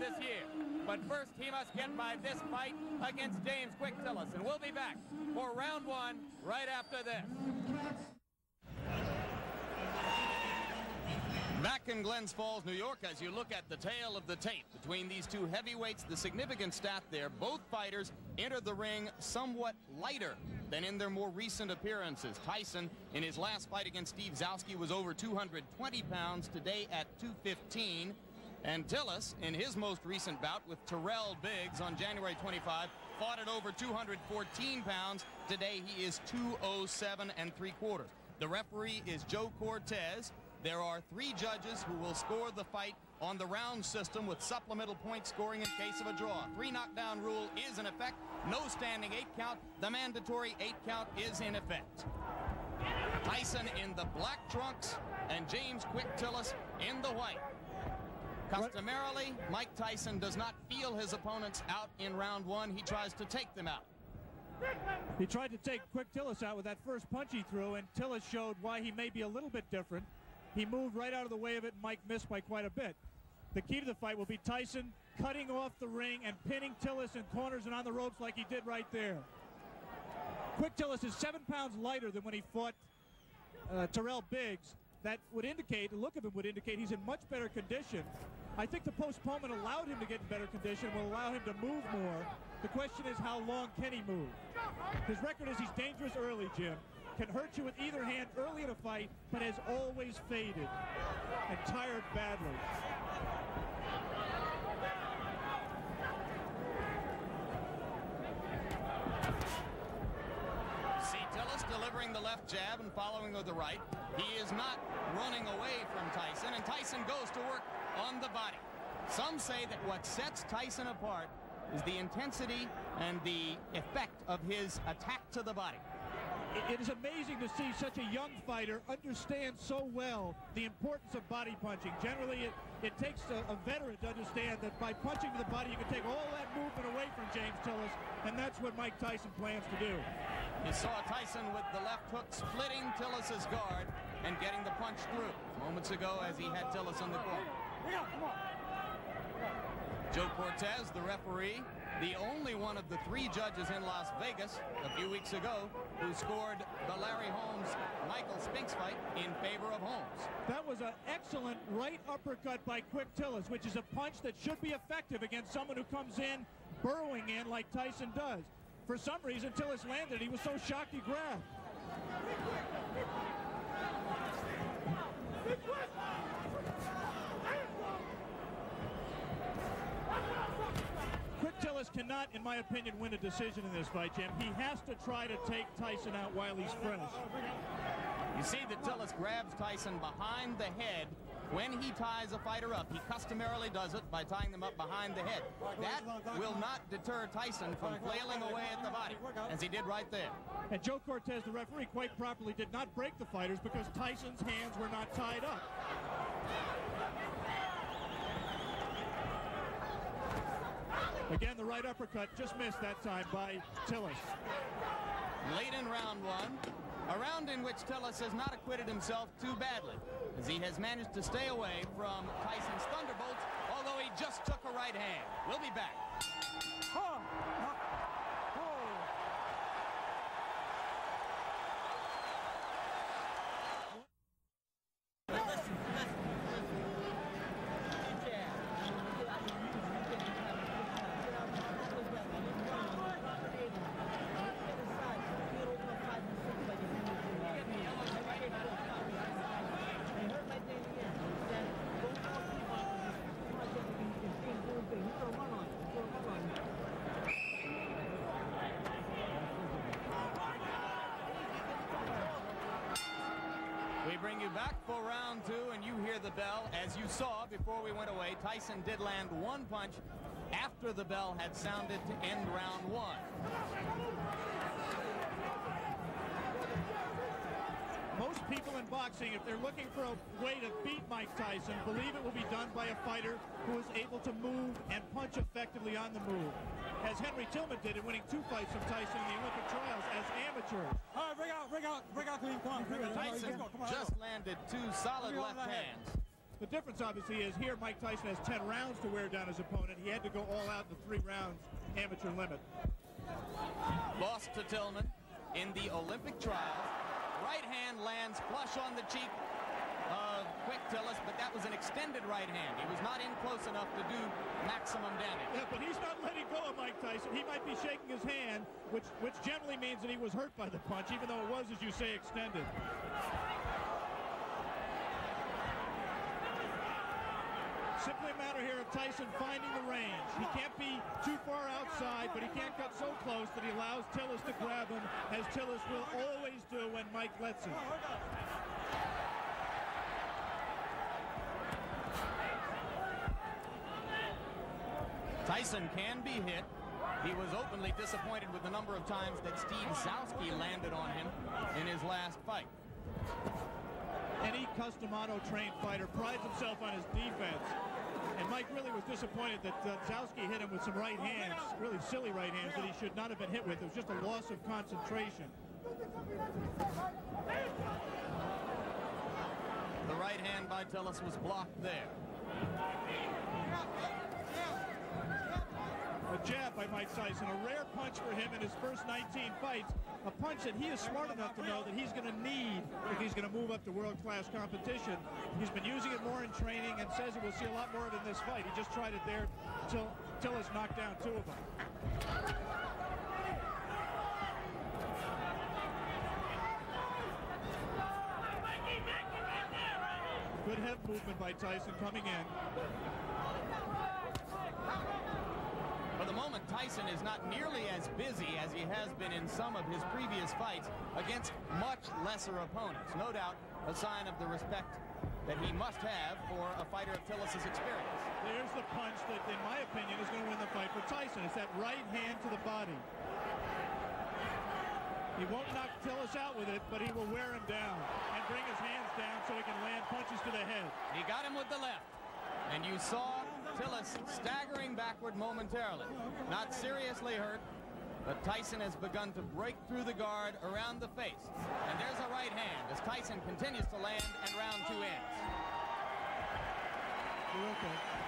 this year. But first, he must get by this fight against James Quick Tillis. And we'll be back for round one right after this. Back in Glens Falls, New York, as you look at the tail of the tape between these two heavyweights, the significant stat there, both fighters entered the ring somewhat lighter than in their more recent appearances. Tyson, in his last fight against Steve Zouski, was over 220 pounds, today at 215. And Tillis, in his most recent bout with Terrell Biggs on January 25, fought at over 214 pounds. Today he is 207 and three quarters. The referee is Joe Cortez. There are three judges who will score the fight on the round system with supplemental point scoring in case of a draw. Three knockdown rule is in effect. No standing eight count. The mandatory eight count is in effect. Tyson in the black trunks and James Quick Tillis in the white. Customarily, Mike Tyson does not feel his opponents out in round one. He tries to take them out. He tried to take Quick Tillis out with that first punch he threw, and Tillis showed why he may be a little bit different. He moved right out of the way of it, and Mike missed by quite a bit. The key to the fight will be Tyson cutting off the ring and pinning Tillis in corners and on the ropes like he did right there. Quick Tillis is seven pounds lighter than when he fought uh, Tyrell Biggs. That would indicate, the look of him would indicate he's in much better condition. I think the postponement allowed him to get in better condition, will allow him to move more. The question is how long can he move? His record is he's dangerous early, Jim can hurt you with either hand early in a fight, but has always faded and tired badly. See Tillis delivering the left jab and following with the right. He is not running away from Tyson, and Tyson goes to work on the body. Some say that what sets Tyson apart is the intensity and the effect of his attack to the body it is amazing to see such a young fighter understand so well the importance of body punching. Generally, it, it takes a, a, veteran to understand that by punching to the body, you can take all that movement away from James Tillis, and that's what Mike Tyson plans to do. You saw Tyson with the left hook splitting Tillis's guard and getting the punch through moments ago as he had Tillis on the corner. Joe Cortez, the referee, the only one of the three judges in Las Vegas a few weeks ago who scored the Larry Holmes Michael Spinks fight in favor of Holmes. That was an excellent right uppercut by Quick Tillis, which is a punch that should be effective against someone who comes in burrowing in like Tyson does. For some reason, Tillis landed. He was so shocked he grabbed. Cannot, in my opinion, win a decision in this fight, Jim. He has to try to take Tyson out while he's fresh. You see that Tillis grabs Tyson behind the head when he ties a fighter up. He customarily does it by tying them up behind the head. That will not deter Tyson from flailing away at the body, as he did right there. And Joe Cortez, the referee, quite properly did not break the fighters because Tyson's hands were not tied up. Again, the right uppercut just missed that time by Tillis. Late in round one, a round in which Tillis has not acquitted himself too badly, as he has managed to stay away from Tyson's thunderbolts, although he just took a right hand. We'll be back. Oh. back for round two, and you hear the bell. As you saw before we went away, Tyson did land one punch after the bell had sounded to end round one. Most people in boxing, if they're looking for a way to beat Mike Tyson, believe it will be done by a fighter who is able to move and punch effectively on the move, as Henry Tillman did in winning two fights from Tyson in the Olympic trials as amateurs. All right, bring out, bring out, bring out, Clean. Come on, bring out. Tyson just landed two solid left hands. The difference, obviously, is here Mike Tyson has 10 rounds to wear down his opponent. He had to go all out in the three rounds amateur limit. Lost to Tillman in the Olympic trials. Right hand lands flush on the cheek of Quick Tillis, but that was an extended right hand. He was not in close enough to do maximum damage. Yeah, but he's not letting go of Mike Tyson. He might be shaking his hand, which, which generally means that he was hurt by the punch, even though it was, as you say, extended. Simply a matter here of Tyson finding the range. He can't be too far outside, but he can't cut so close that he allows Tillis to grab him, as Tillis will always do when Mike lets him. Tyson can be hit. He was openly disappointed with the number of times that Steve Zouski landed on him in his last fight. Any Cus D'Amato-trained fighter prides himself on his defense. And Mike really was disappointed that uh, Zouski hit him with some right hands, really silly right hands that he should not have been hit with. It was just a loss of concentration. The right hand by Tillis was blocked there. A jab by Mike Tyson, a rare punch for him in his first 19 fights. A punch that he is smart enough to know that he's going to need if he's going to move up to world-class competition. He's been using it more in training and says he will see a lot more of it in this fight. He just tried it there till till it's knocked down two of them. Good head movement by Tyson coming in. The moment, Tyson is not nearly as busy as he has been in some of his previous fights against much lesser opponents. No doubt a sign of the respect that he must have for a fighter of Tillis's experience. There's the punch that, in my opinion, is going to win the fight for Tyson. It's that right hand to the body. He won't knock Tillis out with it, but he will wear him down and bring his hands down so he can land punches to the head. He got him with the left. And you saw Tillis staggering backward momentarily. Not seriously hurt, but Tyson has begun to break through the guard around the face. And there's a right hand as Tyson continues to land and round two ends. Okay.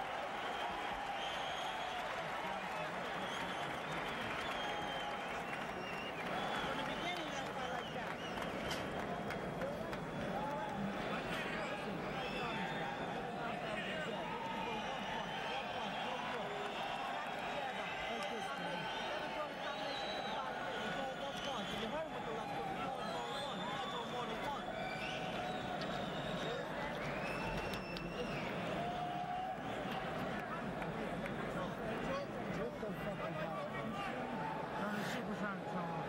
Turn the supersonic on.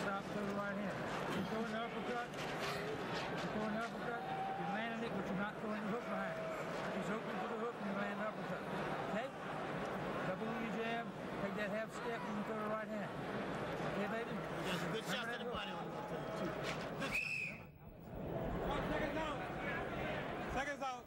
Stop to the right hand. You throw an uppercut. You throw an uppercut. You're landing it, but you're not throwing the hook behind. He's hooking to the hook and you land the uppercut. Okay? Double your jab. Take that half step and you throw the right hand. Okay, baby? Yes, good shots Remember to the body on the left hand. Good shot. Seconds out. Seconds out.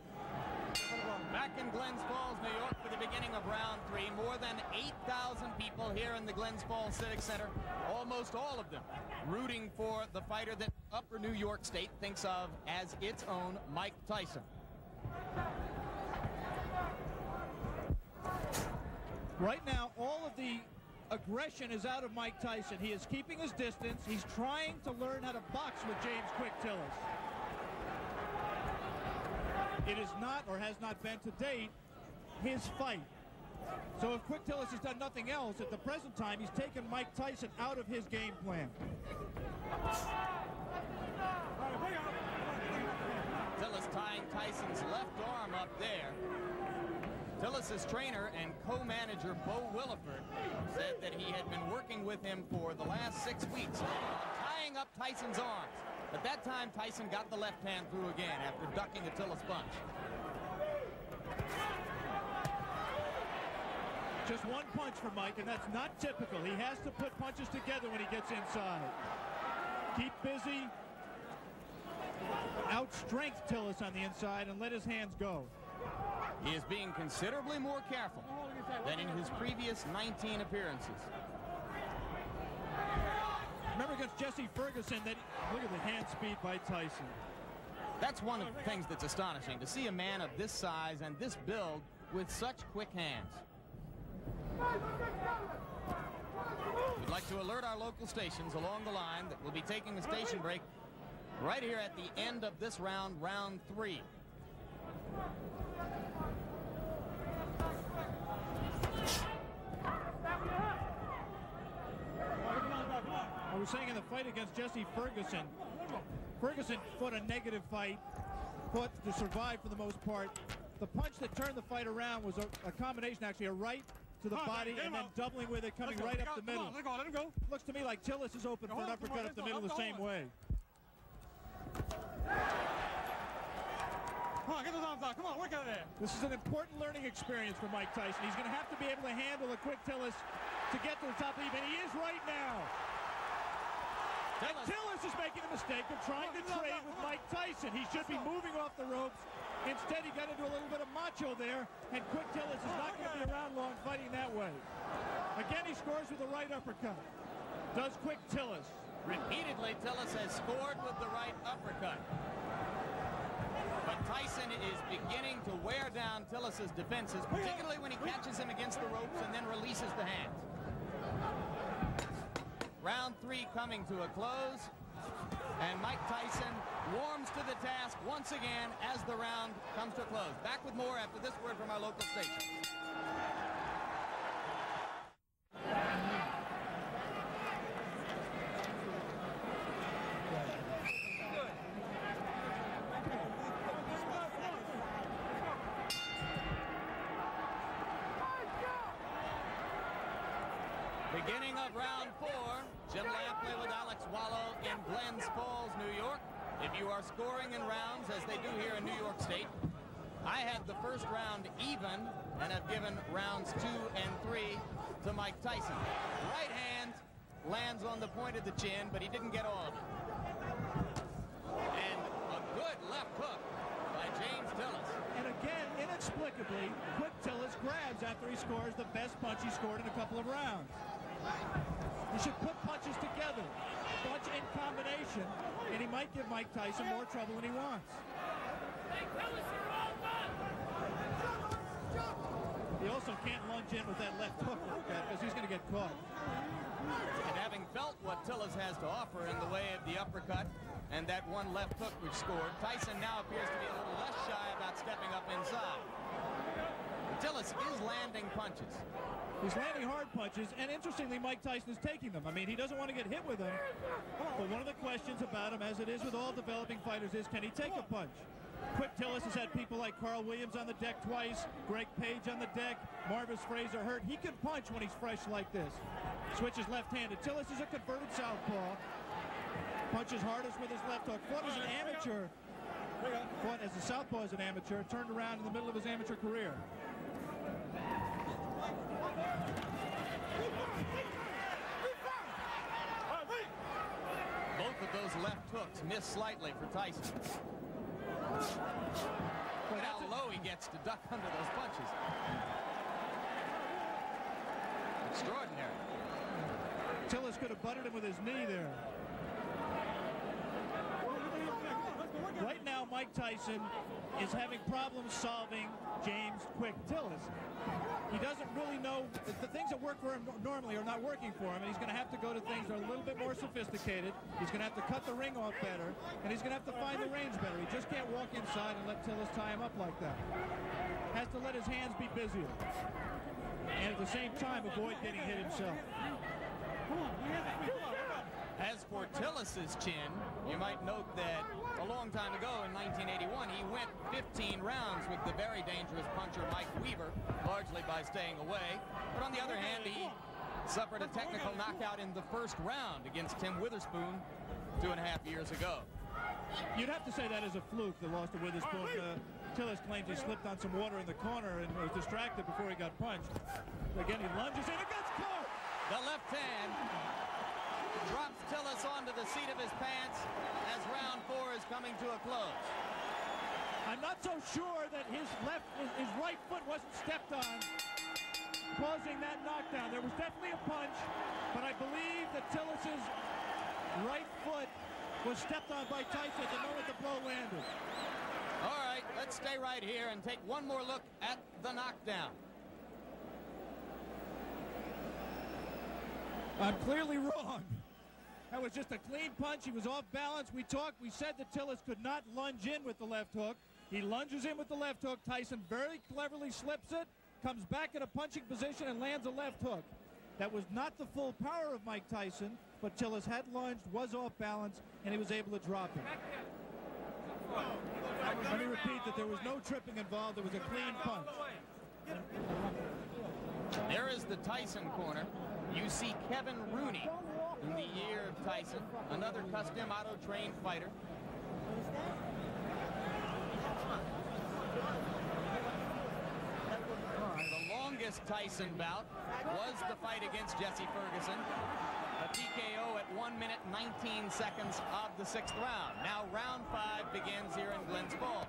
Back in Glens Falls, New York for the beginning of round three. More than 8,000 people here in the Glens Falls Civic Center. Almost all of them rooting for the fighter that Upper New York State thinks of as its own Mike Tyson. Right now, all of the aggression is out of Mike Tyson. He is keeping his distance. He's trying to learn how to box with James Quick Tillis. It is not, or has not been to date, his fight. So if Quick Tillis has done nothing else, at the present time, he's taken Mike Tyson out of his game plan. Tillis tying Tyson's left arm up there. Tillis's trainer and co-manager Bo Williford said that he had been working with him for the last six weeks tying up Tyson's arms. At that time, Tyson got the left hand through again after ducking a Tillis punch. Just one punch for Mike, and that's not typical. He has to put punches together when he gets inside. Keep busy. strength Tillis on the inside and let his hands go. He is being considerably more careful than in his previous 19 appearances. Remember against Jesse Ferguson that look at the hand speed by Tyson. That's one of the things that's astonishing, to see a man of this size and this build with such quick hands. We'd like to alert our local stations along the line that we'll be taking a station break right here at the end of this round, round three. I was saying in the fight against Jesse Ferguson, Ferguson fought a negative fight, fought to survive for the most part. The punch that turned the fight around was a, a combination, actually, a right to the on, body and then out. doubling with it, coming right up the middle. on, Let go, let him go. Looks to me like Tillis is open Go for an on, uppercut up the middle the same way. Come on, get those arms out. Come on, work out of there. This is an important learning experience for Mike Tyson. He's going to have to be able to handle a quick Tillis to get to the top of the and he is right now. And Tillis. Is making a mistake of trying to trade with. Mike Tyson. He should be moving off the ropes. Instead, he got into a little bit of macho there, and Quick Tillis is oh, not going to be around long fighting that way. Again, he scores with the right uppercut. Does Quick Tillis. Repeatedly, Tillis has scored with the right uppercut. But Tyson is beginning to wear down Tillis's defenses, particularly when he catches him against the ropes and then releases the hands. Round three coming to a close. And Mike Tyson warms to the task once again as the round comes to a close. Back with more after this word from our local station. Beginning of round four, Jim Lampley with Alex Wallau in Glens Falls, New York. If you are scoring in rounds, as they do here in New York State, I had the first round even and have given rounds two and three to Mike Tyson. Right hand lands on the point of the chin, but he didn't get all of it. And a good left hook by James Tillis. And again, inexplicably, Quick Tillis grabs after he scores the best punch he scored in a couple of rounds. You should put punches together, punch in combination, and he might give Mike Tyson more trouble than he wants. He also can't lunge in with that left hook like that because he's going to get caught. And having felt what Tillis has to offer in the way of the uppercut and that one left hook which scored, Tyson now appears to be a little less shy about stepping up inside. Tillis is landing punches. He's landing hard punches, and interestingly, Mike Tyson is taking them. I mean, he doesn't want to get hit with them, but one of the questions about him, as it is with all developing fighters, is can he take a punch? Quick Tillis has had people like Carl Williams on the deck twice, Greg Page on the deck, Marvis Frazier hurt. He can punch when he's fresh like this. Switches left-handed. Tillis is a converted southpaw. Punches hardest with his left hook. Fought as an amateur. Fought as a southpaw as an amateur. Turned around in the middle of his amateur career. Both of those left hooks miss slightly for Tyson. Look at how low he gets to duck under those punches. Extraordinary. Tillis could have butted him with his knee there. Right now, Mike Tyson is having problems solving James Quick Tillis. He doesn't really know the, things that work for him normally are not working for him, and he's going to have to go to things that are a little bit more sophisticated. He's going to have to cut the ring off better, and he's going to have to find the range better. He just can't walk inside and let Tillis tie him up like that. Has to let his hands be busier, and at the same time avoid getting hit himself. As for Tillis's chin, you might note that a long time ago in 1981, he went 15 rounds with the very dangerous puncher Mike Weaver, largely by staying away. But on the other hand, he suffered a technical knockout in the first round against Tim Witherspoon two and a half years ago. You'd have to say that is a fluke, the loss to Witherspoon. Uh, Tillis claims he slipped on some water in the corner and was distracted before he got punched. Again, he lunges in and gets caught. The left hand drops Tillis onto the seat of his pants as round four is coming to a close. I'm not so sure that his left, his, his right foot wasn't stepped on, causing that knockdown. There was definitely a punch, but I believe that Tillis's right foot was stepped on by Tyson at the moment the blow landed. All right, let's stay right here and take one more look at the knockdown. I'm clearly wrong. That was just a clean punch. He was off balance. We talked, we said that Tillis could not lunge in with the left hook. He lunges in with the left hook. Tyson very cleverly slips it, comes back in a punching position and lands a left hook. That was not the full power of Mike Tyson, but Tillis had lunged, was off balance, and he was able to drop it. Let me repeat that there was no tripping involved. It was a clean punch. There is the Tyson corner. You see Kevin Rooney in the year of Tyson, another Cus D'Amato trained fighter. The longest Tyson bout was the fight against Jesse Ferguson. A TKO at 1 minute 19 seconds of the sixth round. Now round five begins here in Glens Falls.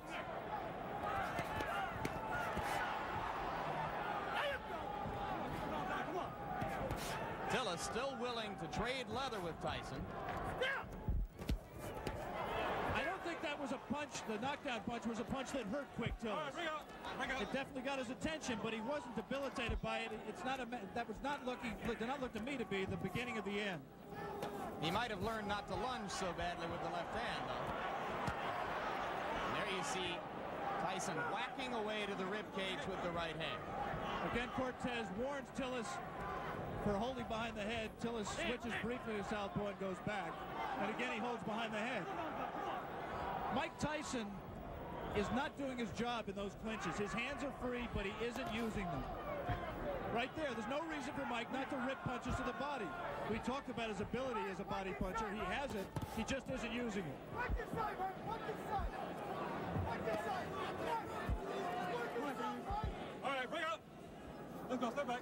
Tillis still willing to trade leather with Tyson. I don't think that was a punch. The knockdown punch was a punch that hurt Quick All right, Tillis. bring out. Bring out. It definitely got his attention, but he wasn't debilitated by it. It's not a. ma- That was not looking. Did not look to me to be the beginning of the end. He might have learned not to lunge so badly with the left hand, though. And there you see Tyson whacking away to the rib cage with the right hand. Again, Cortez warns Tillis for holding behind the head. Tillis switches briefly to southpaw and goes back. And again, he holds behind the head. Mike Tyson is not doing his job in those clinches. His hands are free, but he isn't using them. Right there, there's no reason for Mike not to rip punches to the body. We talked about his ability as a body puncher. He has it. He just isn't using it. All right, bring out. Let's go. Step back.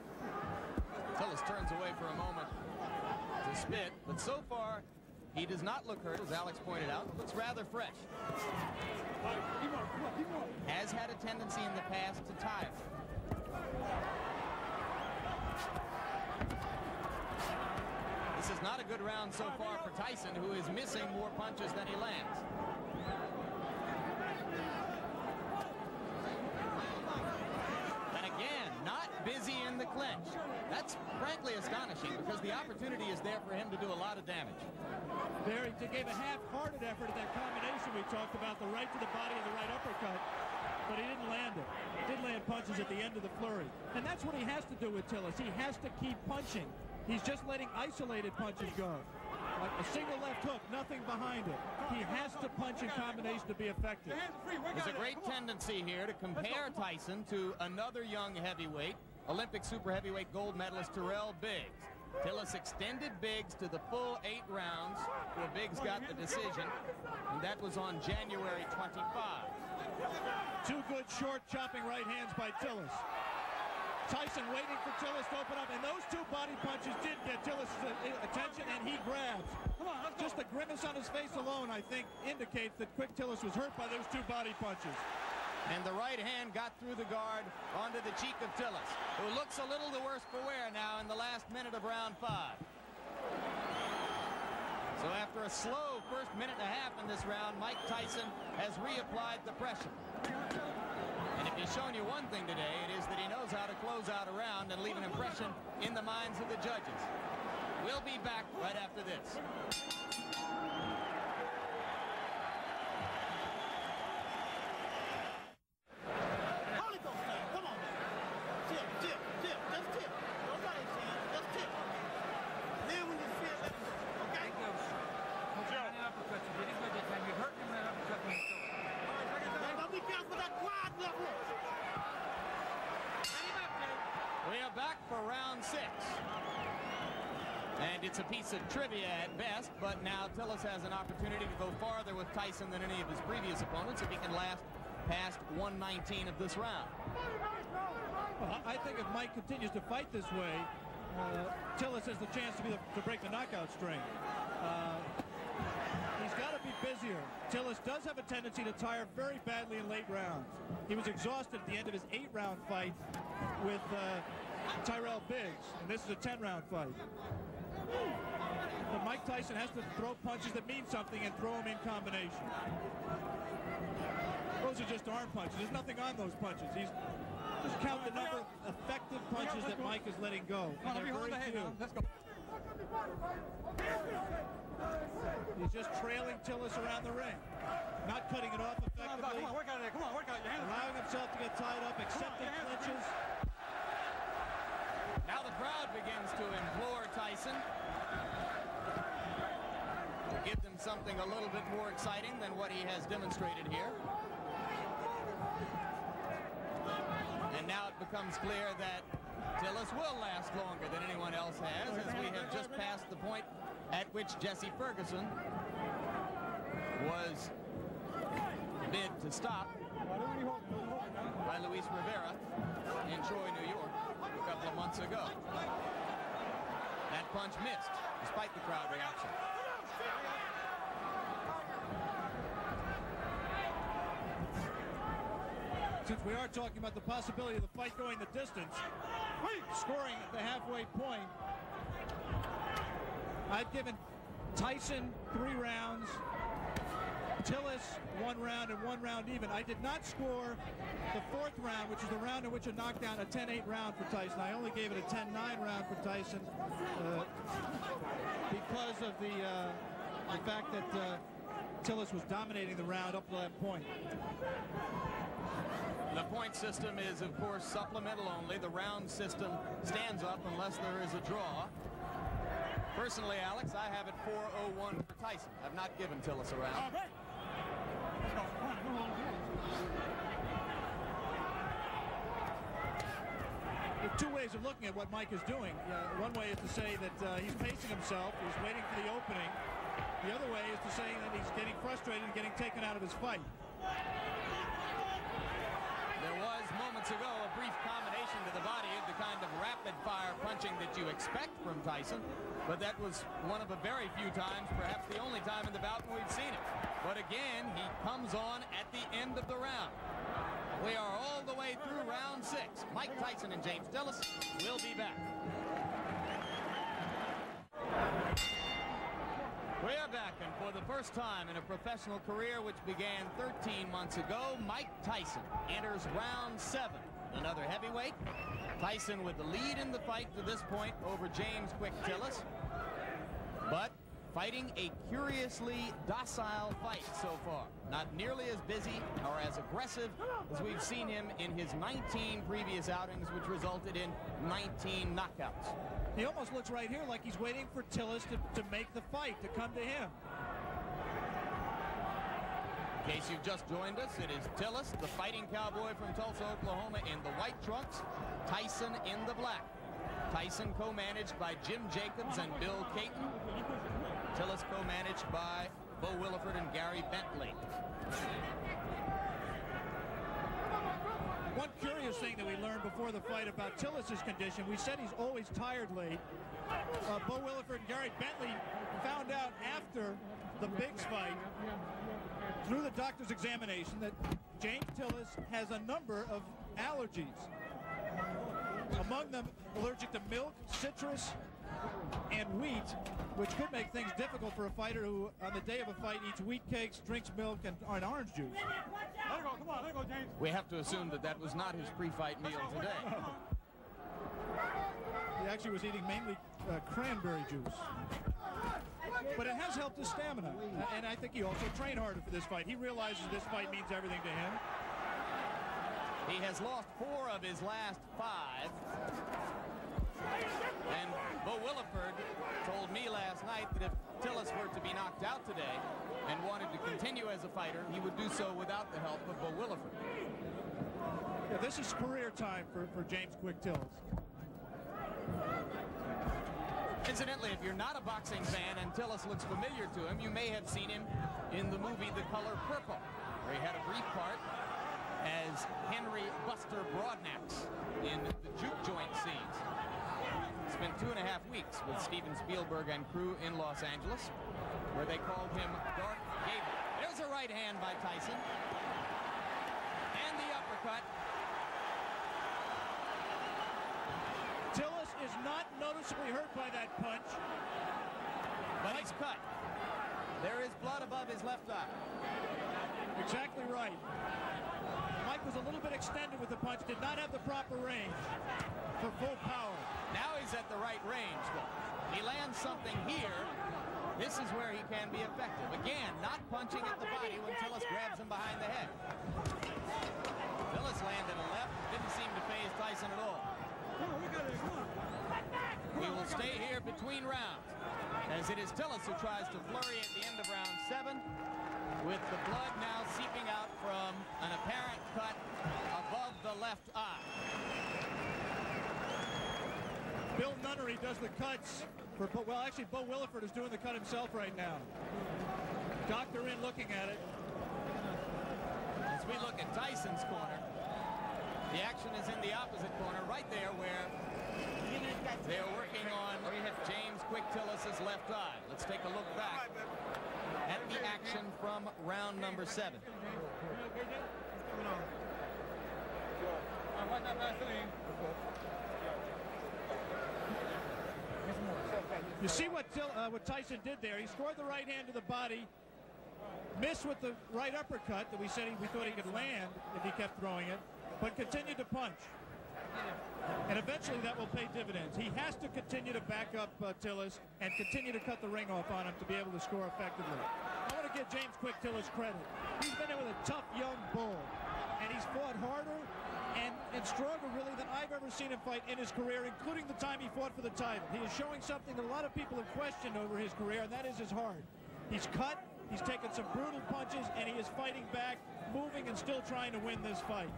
Tillis turns away for a moment to spit, but so far he does not look hurt, as Alex pointed out. Looks rather fresh. Has had a tendency in the past to tire. This is not a good round so far for Tyson, who is missing more punches than he lands. And again, not busy in the clinch. That's frankly astonishing because the opportunity is there for him to do a lot of damage. There, he gave a half-hearted effort at that combination we talked about, the right to the body and the right uppercut, but he didn't land it. He did land punches at the end of the flurry. And that's what he has to do with Tillis. He has to keep punching. He's just letting isolated punches go. Like a single left hook, nothing behind it. He has to punch in combination to be effective. Your hands are free. Work There's a great tendency here to compare Tyson to another young heavyweight, Olympic super heavyweight gold medalist Terrell Biggs. Tillis extended Biggs to the full eight rounds where Biggs got the decision, and that was on January 25. Two good short chopping right hands by Tillis. Tyson waiting for Tillis to open up, and those two body punches did get Tillis' attention, and he grabs. Come on. Just the grimace on his face alone, I think, indicates that Quick Tillis was hurt by those two body punches. And the right hand got through the guard onto the cheek of Tillis, who looks a little the worse for wear now in the last minute of round five. So after a slow first minute and a half in this round, Mike Tyson has reapplied the pressure. And if he's shown you one thing today, it is that he knows how to close out a round and leave an impression in the minds of the judges. We'll be back right after this. Holy Ghost thing. Come on, man. Tip, tip, tip. Just tip. Don't let it see it. Just tip. Then when you feel it, okay? Now, don't be careful with that wide left hook. We are back for round six. And it's a piece of trivia at best, but now Tillis has an opportunity to go farther with Tyson than any of his previous opponents if he can last past 119 of this round. Well, I think if Mike continues to fight this way, uh, Tillis has the chance to, be the, to break the knockout string. Uh, he's got to be busier. Tillis does have a tendency to tire very badly in late rounds. He was exhausted at the end of his eight-round fight with uh, Tyrell Biggs, and this is a 10-round fight. But Mike Tyson has to throw punches that mean something and throw them in combination. Those are just arm punches. There's nothing on those punches. He's just count the number of effective punches that Mike is letting go. Come on, let me they're hold very the head few. now. Let's go. He's just trailing Tillis around the ring. Not cutting it off Come on, effectively. come on, work out of there. Come on, work out. Your hands Allowing himself to get tied up, accepting your hands clinches. Now the crowd begins to implore Tyson to give them something a little bit more exciting than what he has demonstrated here. And now it becomes clear that Tillis will last longer than anyone else has, as we have just passed the point at which Jesse Ferguson was bid to stop by Luis Rivera in Troy, New York, a couple of months ago. That punch missed, despite the crowd reaction. Since we are talking about the possibility of the fight going the distance, scoring at the halfway point, I've given Tyson three rounds, Tillis one round and one round even. I did not score the fourth round, which is the round in which a knockdown, a 10-8 round for Tyson. I only gave it a 10-9 round for Tyson uh, because of the, uh, the fact that uh, Tillis was dominating the round up to that point. The point system is, of course, supplemental only. The round system stands up unless there is a draw. Personally, Alex, I have it 4-0-1 for Tyson. I've not given Tillis a round. Two ways of looking at what Mike is doing. Uh, one way is to say that uh, he's pacing himself, he's waiting for the opening. The other way is to say that he's getting frustrated and getting taken out of his fight. There was moments ago a brief combination to the body of the kind of rapid fire punching that you expect from Tyson, but that was one of a very few times, perhaps the only time in the bout we've seen it. But again, he comes on at the end of the round. We are all the way through round six. Mike Tyson and James Tillis will be back. We are back, and for the first time in a professional career which began 13 months ago, Mike Tyson enters round seven. Another heavyweight. Tyson with the lead in the fight to this point over James Quick Tillis. But fighting a curiously docile fight so far. Not nearly as busy or as aggressive as we've seen him in his 19 previous outings, which resulted in 19 knockouts. He almost looks right here like he's waiting for Tillis to, to make the fight, to come to him. In case you've just joined us, it is Tillis, the fighting cowboy from Tulsa, Oklahoma, in the white trunks, Tyson in the black. Tyson co-managed by Jim Jacobs and Bill Cayton. Tillis co-managed by Bo Williford and Gary Bentley. One curious thing that we learned before the fight about Tillis's condition, we said he's always tired late. Uh, Bo Williford and Gary Bentley found out after the Biggs fight, through the doctor's examination, that James Tillis has a number of allergies. Among them, allergic to milk, citrus, and wheat, which could make things difficult for a fighter who, on the day of a fight, eats wheat cakes, drinks milk, and, and orange juice. Let it go. Come on, let it go, James. We have to assume that that was not his pre-fight meal today. He actually was eating mainly uh, cranberry juice. But it has helped his stamina. And I think he also trained harder for this fight. He realizes this fight means everything to him. He has lost four of his last five. And Bo Williford told me last night that if Tillis were to be knocked out today and wanted to continue as a fighter, he would do so without the help of Bo Williford. Yeah, this is career time for, for James Quick Tillis. Incidentally, if you're not a boxing fan and Tillis looks familiar to him, you may have seen him in the movie The Color Purple, where he had a brief part as Henry Buster Broadnax in the juke joint scenes. Spent two and a half weeks with Steven Spielberg and crew in Los Angeles, where they called him Dark Gable. There's a right hand by Tyson. And the uppercut. Tillis is not noticeably hurt by that punch. But he's cut. There is blood above his left eye. Exactly right. Mike was a little bit extended with the punch, did not have the proper range for full power. Now he's at the right range. though. He lands something here. This is where he can be effective. Again, not punching at the body when Tillis grabs him behind the head. Tillis landed a left. Didn't seem to phase Tyson at all. Come on, we got it. Come. We will stay here between rounds as it is Tillis who tries to flurry at the end of round seven with the blood now seeping out from an apparent cut above the left eye. Bill Nunnery does the cuts for, well, actually, Bo Williford is doing the cut himself right now. Doctor in looking at it. As we look at Tyson's corner, the action is in the opposite corner, right there where they're working on James Quick Tillis's left eye. Let's take a look back at the action from round number seven. What's going on? Uh, watch that Vaseline. You see what, uh, what Tyson did there. He scored the right hand to the body, missed with the right uppercut that we said he, we thought he could land if he kept throwing it, but continued to punch. And eventually that will pay dividends. He has to continue to back up uh, Tillis and continue to cut the ring off on him to be able to score effectively. I want to give James Quick Tillis credit. He's been in with a tough young bull, and he's fought harder and, stronger really than I've ever seen him fight in his career, including the time he fought for the title. He is showing something that a lot of people have questioned over his career, and that is his heart. He's cut, he's taken some brutal punches, and he is fighting back, moving and still trying to win this fight.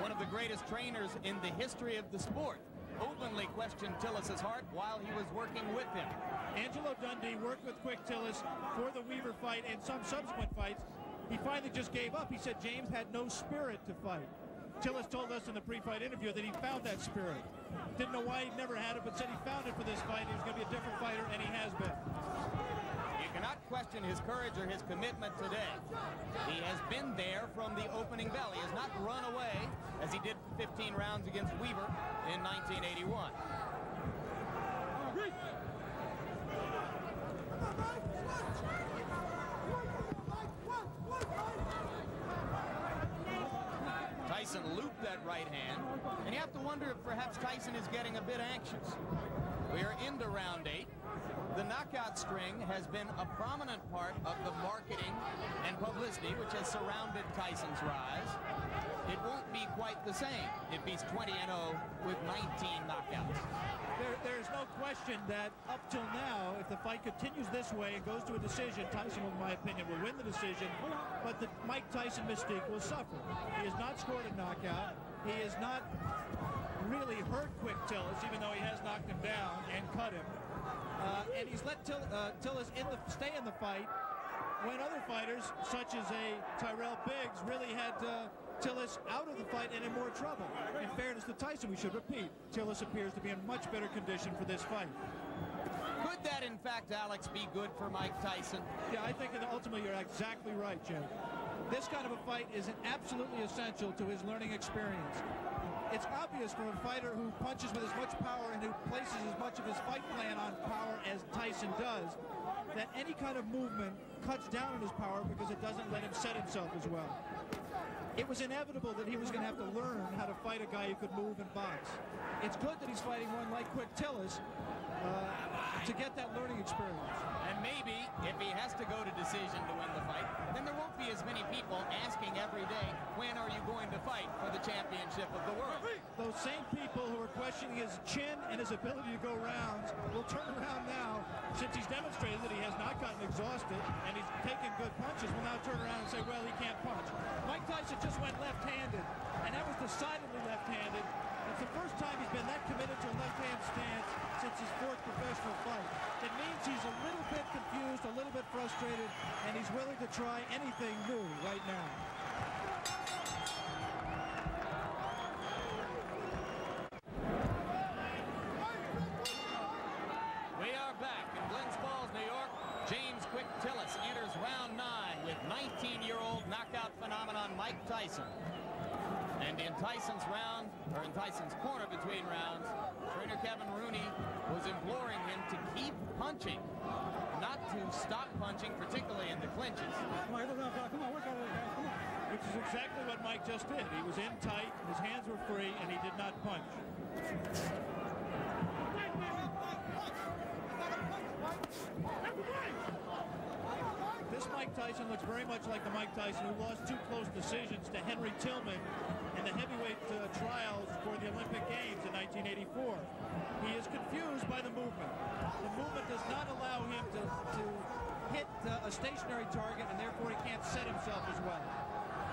One of the greatest trainers in the history of the sport openly questioned Tillis's heart while he was working with him. Angelo Dundee worked with Quick Tillis for the Weaver fight and some subsequent fights. He finally just gave up. He said James had no spirit to fight. Tillis told us in the pre-fight interview that he found that spirit. Didn't know why he'd never had it, but said he found it for this fight. He was going to be a different fighter, and he has been. You cannot question his courage or his commitment today. He has been there from the opening bell. He has not run away as he did 15 rounds against Weaver in 1981. Tyson looped that right hand, and you have to wonder if perhaps Tyson is getting a bit anxious. We are into round eight. The knockout string has been a prominent part of the marketing and publicity which has surrounded Tyson's rise. It won't be quite the same if he's 20 and 0 with 19 knockouts. There, there's no question that up till now, if the fight continues this way and goes to a decision, Tyson, in my opinion, will win the decision. But the Mike Tyson mystique will suffer. He has not scored a knockout. He has not really hurt Quick Tillis, even though he has knocked him down and cut him. Uh, and he's let Till, uh, Tillis in the stay in the fight when other fighters, such as a Tyrell Biggs, really had uh, Tillis out of the fight and in more trouble. In fairness to Tyson, we should repeat, Tillis appears to be in much better condition for this fight. Could that, in fact, Alex, be good for Mike Tyson? Yeah, I think that ultimately you're exactly right, Jim. This kind of a fight is absolutely essential to his learning experience. It's obvious from a fighter who punches with as much power and who places as much of his fight plan on power as Tyson does, that any kind of movement cuts down on his power because it doesn't let him set himself as well. It was inevitable that he was going to have to learn how to fight a guy who could move and box. It's good that he's fighting one like Quick Tillis uh, to get that learning experience. And maybe if he has to go to decision to win the fight, then there won't be as many people asking every day, when are you going to fight for the championship of the world? Those same people who are questioning his chin and his ability to go rounds will turn around now, since he's demonstrated that he has not gotten exhausted and he's taken good punches, will now turn around and say, well, he can't punch. Mike Tyson just went left-handed, and that was decidedly left-handed. It's the first time he's been that committed to a left-hand stance since his fourth professional fight. It means he's a little bit confused, a little bit frustrated, and he's willing to try anything new right now. We are back in Glens Falls, New York. James Quick Tillis enters round nine with 19-year-old knockout phenomenon Mike Tyson. And in Tyson's round, or in Tyson's corner between rounds, trainer Kevin Rooney was imploring him to keep punching, not to stop punching, particularly in the clinches. Come on, get the Come on, work out of it, guys. Come on. Which is exactly what Mike just did. He was in tight, his hands were free, and he did not punch. This Mike Tyson looks very much like the Mike Tyson who lost two close decisions to Henry Tillman in the heavyweight uh, trials for the Olympic Games in 1984. He is confused by the movement. The movement does not allow him to, to hit uh, a stationary target, and therefore he can't set himself as well.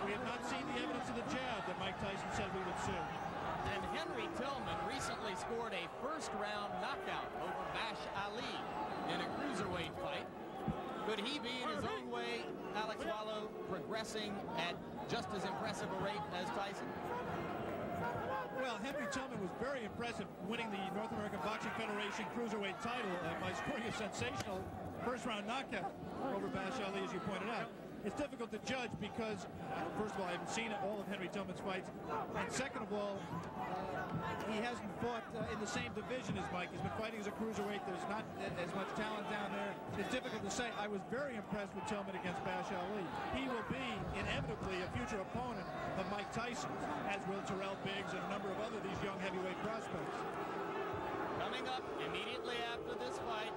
We have not seen the evidence of the jab that Mike Tyson said we would see. And Henry Tillman recently scored a first-round knockout over Bash Ali in a cruiserweight fight. Could he be, in his own way, Alex Wallau, progressing at just as impressive a rate as Tyson? Well, Henry Tillman was very impressive winning the North American Boxing Federation Cruiserweight title uh, by scoring a sensational first-round knockout over Bash Ali, as you pointed out. It's difficult to judge because, first of all, I haven't seen all of Henry Tillman's fights, and second of all, uh, he hasn't fought uh, in the same division as Mike. He's been fighting as a cruiserweight. There's not as much talent down there. It's difficult to say. I was very impressed with Tillman against Bash Ali. He will be inevitably a future opponent of Mike Tyson, as will Tyrell Biggs and a number of other these young heavyweight prospects. Coming up immediately after this fight,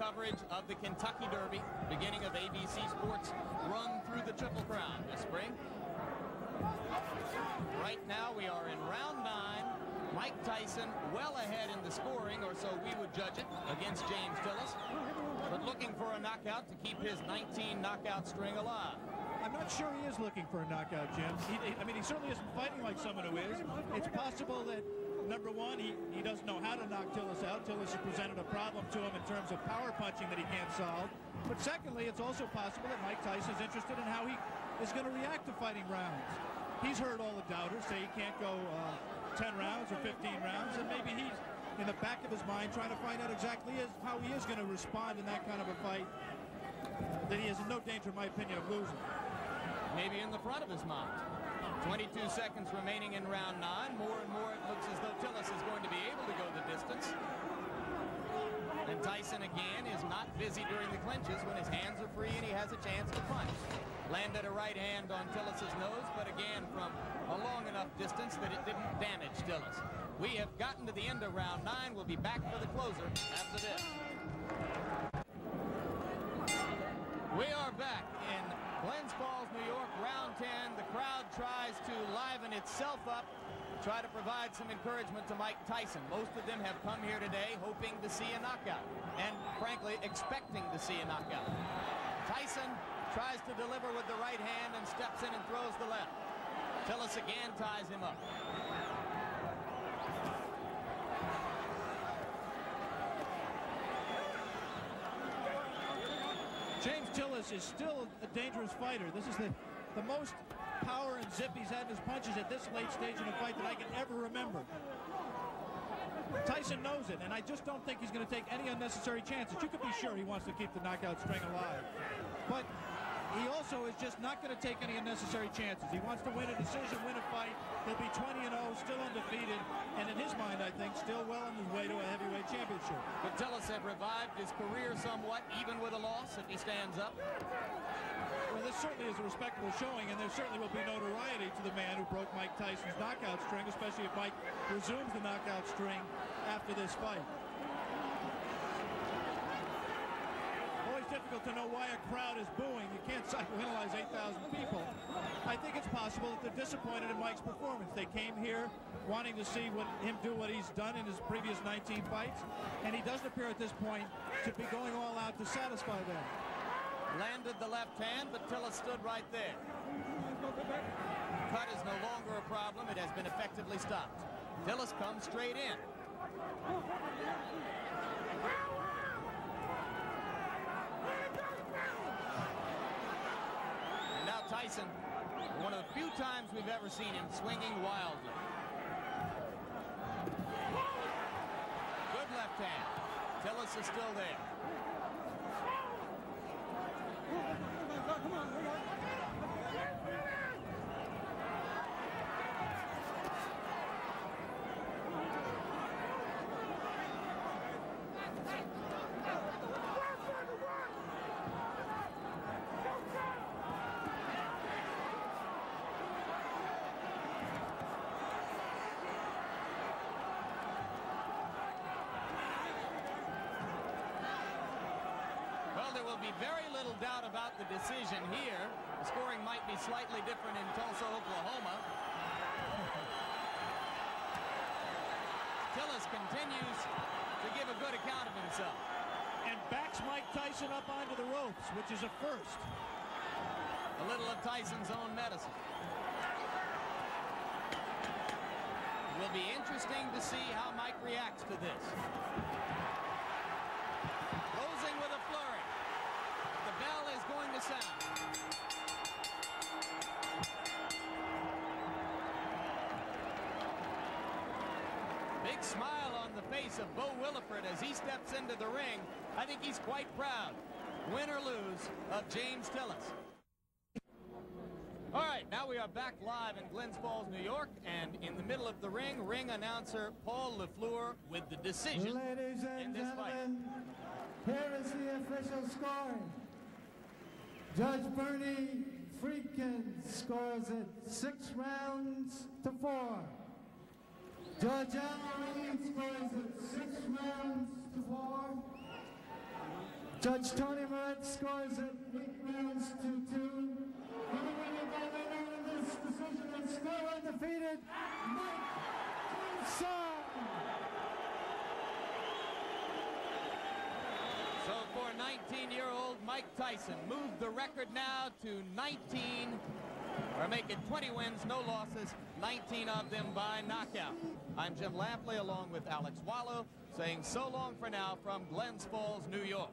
coverage of the Kentucky Derby, beginning of ABC Sports run through the Triple Crown this spring. Right now we are in round nine. Mike Tyson well ahead in the scoring, or so we would judge it, against James Tillis. But looking for a knockout to keep his 19 knockout string alive. I'm not sure he is looking for a knockout, Jim. He, I mean, he certainly isn't fighting like someone who is. It's possible that, number one, he, he doesn't know how to knock Tillis out. Tillis has presented a problem to him in terms of power punching that he can't solve. But secondly, it's also possible that Mike Tyson is interested in how he is going to react to fighting rounds. He's heard all the doubters say he can't go uh, 10 rounds or 15 rounds, and maybe he's in the back of his mind trying to find out exactly is, how he is going to respond in that kind of a fight that he is in no danger, in my opinion, of losing. Maybe in the front of his mind. 22 seconds remaining in round nine. More and more it looks as though Tillis is going to be able to go the distance. And Tyson again is not busy during the clinches when his hands are free and he has a chance to punch. Landed a right hand on Tillis's nose, but again from a long enough distance that it didn't damage Tillis. We have gotten to the end of round nine. We'll be back for the closer after this. We are back New York, round 10. The crowd tries to liven itself up, try to provide some encouragement to Mike Tyson. Most of them have come here today hoping to see a knockout and, frankly, expecting to see a knockout. Tyson tries to deliver with the right hand and steps in and throws the left. Tillis again ties him up. James Tillis is still a dangerous fighter. This is the, the most power and zip he's had in his punches at this late stage in a fight that I can ever remember. Tyson knows it, and I just don't think he's going to take any unnecessary chances. You could be sure he wants to keep the knockout string alive. But he also is just not going to take any unnecessary chances. He wants to win a decision, win a fight. He'll be 20 and 0, still undefeated, and in his mind, I think, still well on his way to a heavyweight championship. Tillis have revived his career somewhat, even with a loss, if he stands up? Well, this certainly is a respectable showing, and there certainly will be notoriety to the man who broke Mike Tyson's knockout string, especially if Mike resumes the knockout string after this fight. Always difficult to know why a crowd is booing. You can't psychoanalyze 8,000 people. I think it's possible that they're disappointed in Mike's performance. They came here wanting to see what, him do what he's done in his previous 19 fights, and he doesn't appear at this point to be going all out to satisfy them. Landed the left hand, but Tillis stood right there. Cut is no longer a problem. It has been effectively stopped. Tillis comes straight in. And now Tyson, one of the few times we've ever seen him swinging wildly. Good left hand. Tillis is still there. There will be very little doubt about the decision here. The scoring might be slightly different in Tulsa, Oklahoma. Tillis continues to give a good account of himself. And backs Mike Tyson up onto the ropes, which is a first. A little of Tyson's own medicine. It will be interesting to see how Mike reacts to this. Closing with a flurry. The bell is going to sound. Big smile on the face of Bo Williford as he steps into the ring. I think he's quite proud, win or lose, of James Tillis. All right, now we are back live in Glens Falls, New York, and in the middle of the ring, ring announcer Paul LeFleur with the decision Ladies in and this fight. here is the official score. Judge Bernie Freakin scores it six rounds to four. Judge Al Reed scores it six rounds Judge Tony Moret scores it eight rounds to two. And winner by this decision is still undefeated, Mike Tyson. So for 19-year-old Mike Tyson, moved the record now to 19, or make it 20 wins, no losses, 19 of them by knockout. I'm Jim Lampley along with Alex Wallau saying so long for now from Glens Falls, New York.